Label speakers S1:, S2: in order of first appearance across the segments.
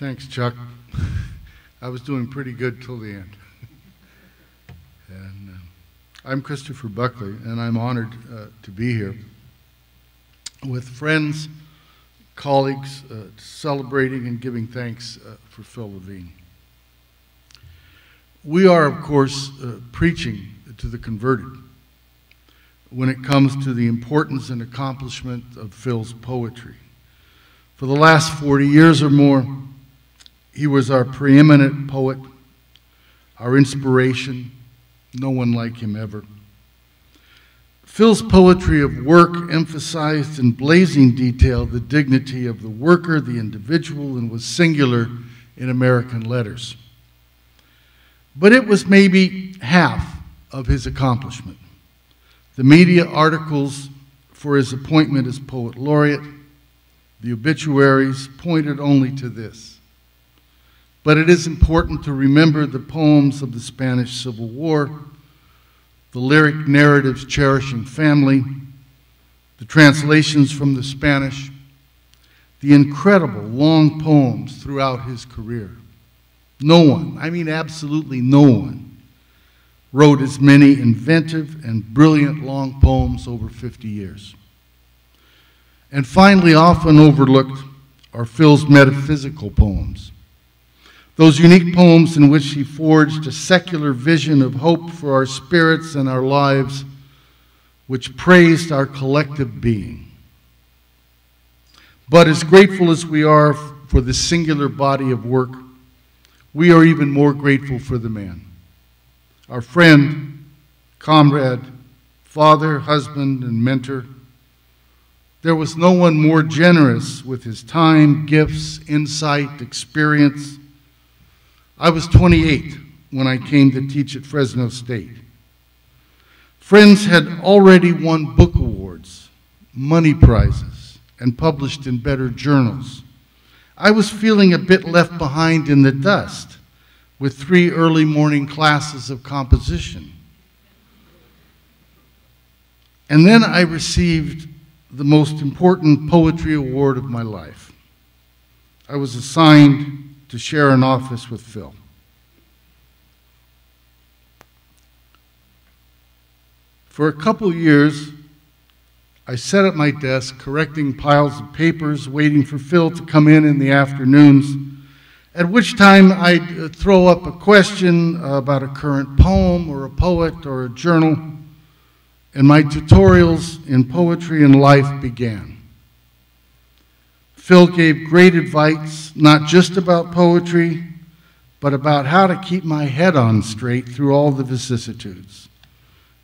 S1: Thanks, Chuck. I was doing pretty good till the end. and uh, I'm Christopher Buckley, and I'm honored uh, to be here with friends, colleagues, uh, celebrating and giving thanks uh, for Phil Levine. We are, of course, uh, preaching to the converted when it comes to the importance and accomplishment of Phil's poetry. For the last 40 years or more, he was our preeminent poet, our inspiration, no one like him ever. Phil's poetry of work emphasized in blazing detail the dignity of the worker, the individual, and was singular in American letters. But it was maybe half of his accomplishment. The media articles for his appointment as poet laureate, the obituaries pointed only to this. But it is important to remember the poems of the Spanish Civil War, the lyric narratives cherishing family, the translations from the Spanish, the incredible long poems throughout his career. No one, I mean absolutely no one, wrote as many inventive and brilliant long poems over 50 years. And finally, often overlooked are Phil's metaphysical poems. Those unique poems in which he forged a secular vision of hope for our spirits and our lives, which praised our collective being. But as grateful as we are for the singular body of work, we are even more grateful for the man. Our friend, comrade, father, husband, and mentor. There was no one more generous with his time, gifts, insight, experience, I was 28 when I came to teach at Fresno State. Friends had already won book awards, money prizes, and published in better journals. I was feeling a bit left behind in the dust with three early morning classes of composition. And then I received the most important poetry award of my life. I was assigned to share an office with Phil. For a couple years, I sat at my desk correcting piles of papers, waiting for Phil to come in in the afternoons, at which time I'd throw up a question about a current poem or a poet or a journal, and my tutorials in poetry and life began. Phil gave great advice, not just about poetry, but about how to keep my head on straight through all the vicissitudes.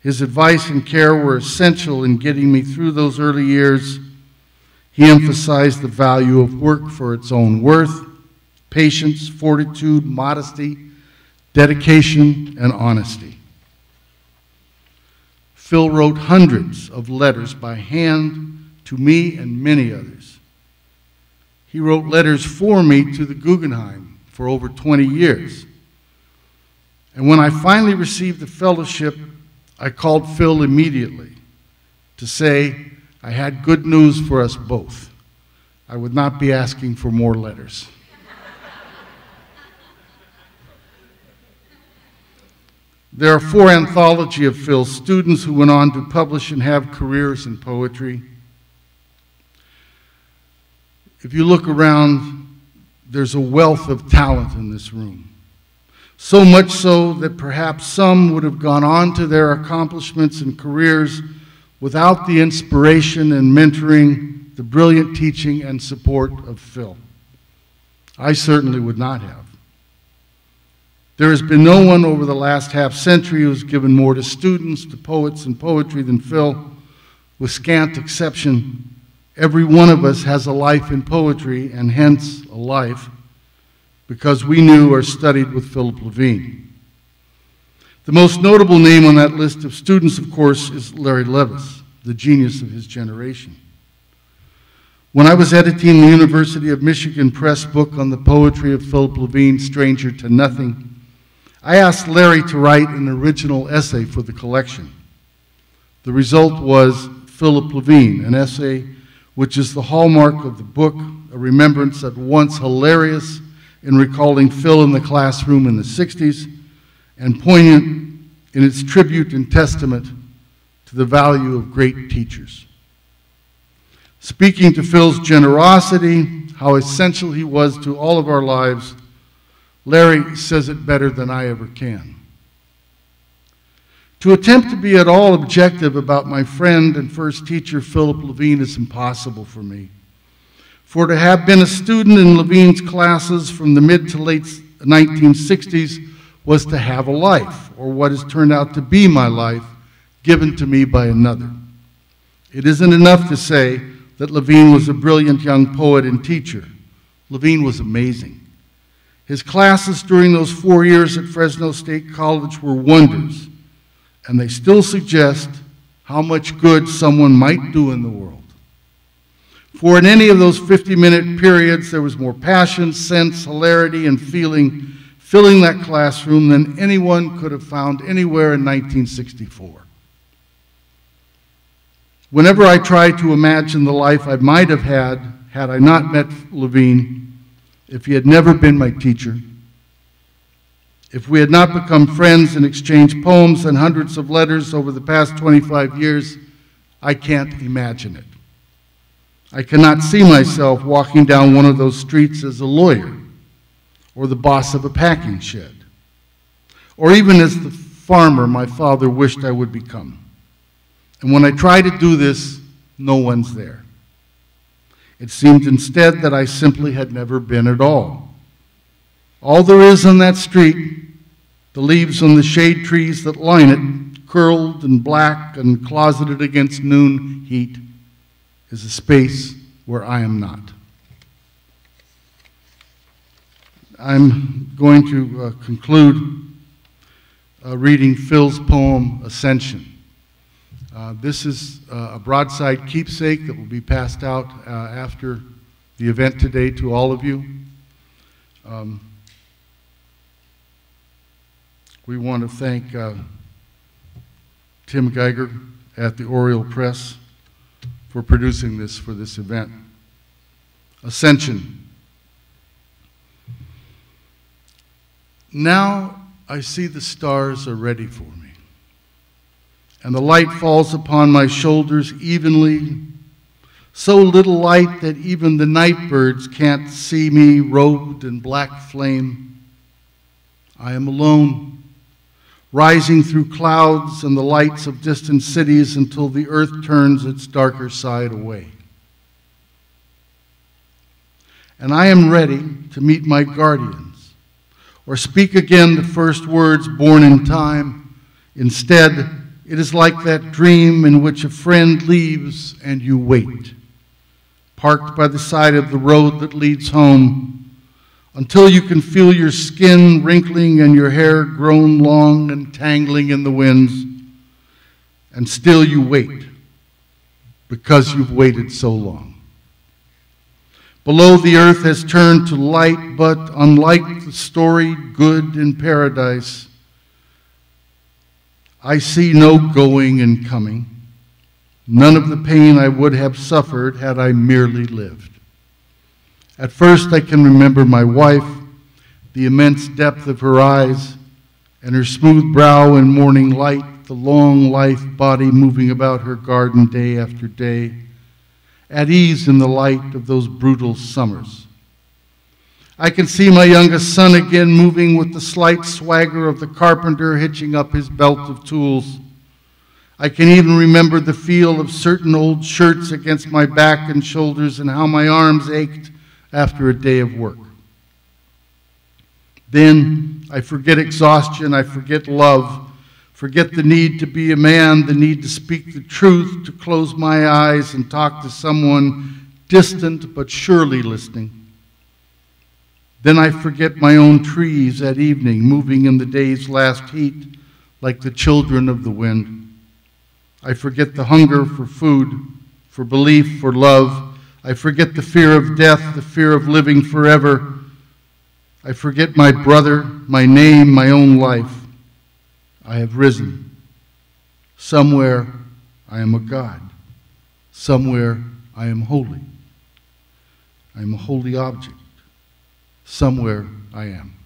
S1: His advice and care were essential in getting me through those early years. He emphasized the value of work for its own worth, patience, fortitude, modesty, dedication, and honesty. Phil wrote hundreds of letters by hand to me and many others. He wrote letters for me to the Guggenheim for over 20 years. And when I finally received the fellowship, I called Phil immediately to say I had good news for us both. I would not be asking for more letters. There are four anthology of Phil's students who went on to publish and have careers in poetry. If you look around, there's a wealth of talent in this room. So much so that perhaps some would have gone on to their accomplishments and careers without the inspiration and mentoring, the brilliant teaching and support of Phil. I certainly would not have. There has been no one over the last half century who's given more to students, to poets, and poetry than Phil, with scant exception Every one of us has a life in poetry and hence a life because we knew or studied with Philip Levine. The most notable name on that list of students, of course, is Larry Levis, the genius of his generation. When I was editing the University of Michigan Press book on the poetry of Philip Levine, Stranger to Nothing, I asked Larry to write an original essay for the collection. The result was Philip Levine, an essay which is the hallmark of the book, a remembrance at once hilarious in recalling Phil in the classroom in the 60s and poignant in its tribute and testament to the value of great teachers. Speaking to Phil's generosity, how essential he was to all of our lives, Larry says it better than I ever can. To attempt to be at all objective about my friend and first teacher, Philip Levine, is impossible for me. For to have been a student in Levine's classes from the mid to late 1960s was to have a life, or what has turned out to be my life, given to me by another. It isn't enough to say that Levine was a brilliant young poet and teacher. Levine was amazing. His classes during those four years at Fresno State College were wonders, and they still suggest how much good someone might do in the world. For in any of those 50 minute periods, there was more passion, sense, hilarity, and feeling filling that classroom than anyone could have found anywhere in 1964. Whenever I try to imagine the life I might have had had I not met Levine, if he had never been my teacher, if we had not become friends and exchanged poems and hundreds of letters over the past 25 years, I can't imagine it. I cannot see myself walking down one of those streets as a lawyer or the boss of a packing shed, or even as the farmer my father wished I would become. And when I try to do this, no one's there. It seemed instead that I simply had never been at all. All there is on that street, the leaves on the shade trees that line it, curled and black and closeted against noon heat, is a space where I am not. I'm going to uh, conclude uh, reading Phil's poem, Ascension. Uh, this is uh, a broadside keepsake that will be passed out uh, after the event today to all of you. Um, we want to thank uh, Tim Geiger at the Aureole Press for producing this for this event. Ascension. Now I see the stars are ready for me, and the light falls upon my shoulders evenly, so little light that even the night birds can't see me robed in black flame. I am alone, rising through clouds and the lights of distant cities until the earth turns its darker side away. And I am ready to meet my guardians or speak again the first words born in time. Instead, it is like that dream in which a friend leaves and you wait, parked by the side of the road that leads home, until you can feel your skin wrinkling and your hair grown long and tangling in the winds. And still you wait because you've waited so long. Below the earth has turned to light, but unlike the story good in paradise, I see no going and coming, none of the pain I would have suffered had I merely lived. At first, I can remember my wife, the immense depth of her eyes, and her smooth brow in morning light, the long lithe body moving about her garden day after day at ease in the light of those brutal summers. I can see my youngest son again moving with the slight swagger of the carpenter hitching up his belt of tools. I can even remember the feel of certain old shirts against my back and shoulders and how my arms ached after a day of work. Then I forget exhaustion, I forget love, Forget the need to be a man, the need to speak the truth, to close my eyes and talk to someone distant but surely listening. Then I forget my own trees at evening, moving in the day's last heat like the children of the wind. I forget the hunger for food, for belief, for love. I forget the fear of death, the fear of living forever. I forget my brother, my name, my own life. I have risen. Somewhere I am a God. Somewhere I am holy. I am a holy object. somewhere I am.